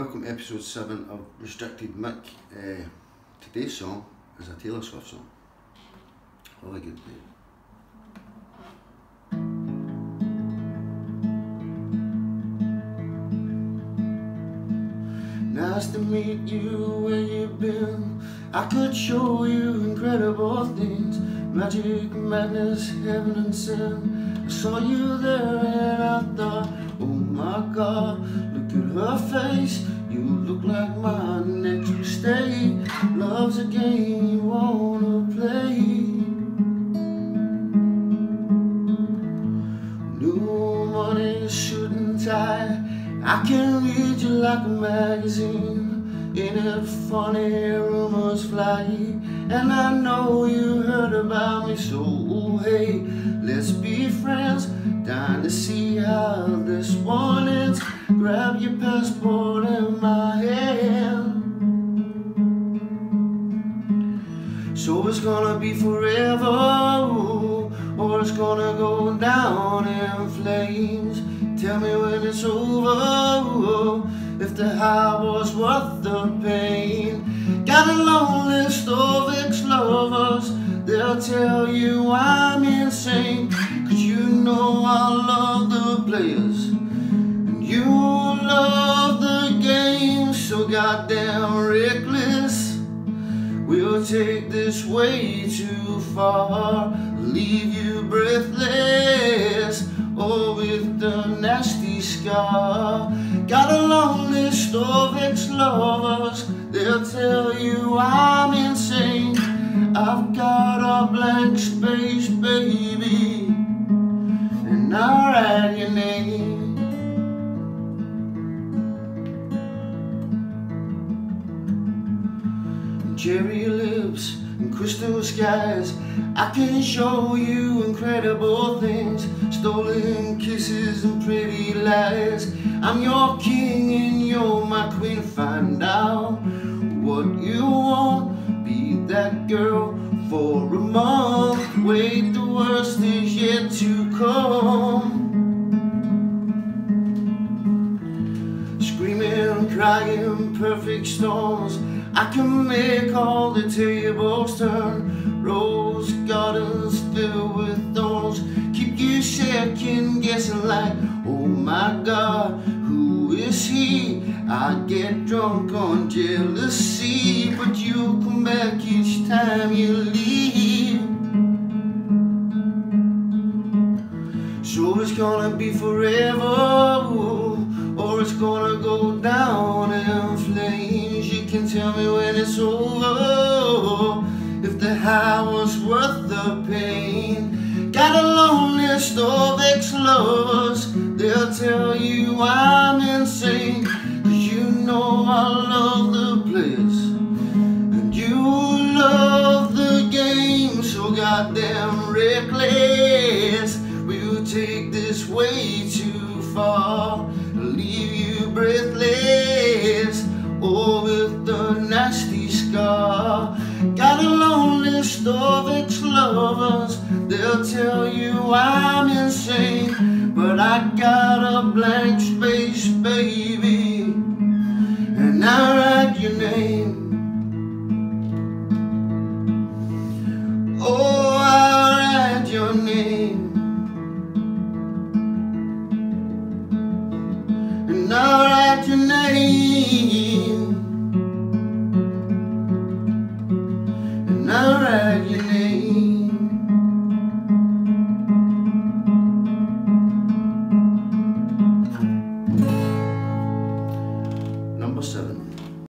Welcome to episode 7 of Restricted Mick. Uh, today's song is a Taylor Swift song. All a good day. Nice to meet you where you've been. I could show you incredible things magic, madness, heaven, and sin. Saw you there and I thought, oh my god, look at her face. You look like my next mistake. Love's a game you wanna play. New money, and tie. I can read you like a magazine. Ain't it funny, rumors fly And I know you heard about me So oh, hey, let's be friends? Dying to see how this one ends Grab your passport in my hand. So it's gonna be forever Or it's gonna go down in flames. Tell me when it's over if the high was worth the pain. Got a long they'll tell you I'm insane. Cause you know I love the players, and you love the game so goddamn reckless. We'll take this way too far, leave you breathless, oh with the nasty scar. Got a long list of ex-lovers They'll tell you I'm insane I've got blank space, baby And I'll write your name Cherry lips and crystal skies I can show you incredible things. Stolen kisses and pretty lies. I'm your king and you're my queen Find out the worst is yet to come. Screaming, crying, perfect storms. I can make all the tables turn. Rose gardens filled with thorns. Keep you second guessing like Oh my God, who is he? I get drunk on jealousy But you come back each time you leave it's gonna be forever oh. Or it's gonna go down in flames. You can tell me when it's over oh. If the high was worth the pain. Got a long list of ex-lovers They'll tell you I'm insane. Cause you know I love the place. And you love the game. So goddamn reckless. We'll take way too far. Leave you breathless Or with the nasty scar. Got a long list of ex-lovers. They'll tell you I'm insane. But I got a blank space, baby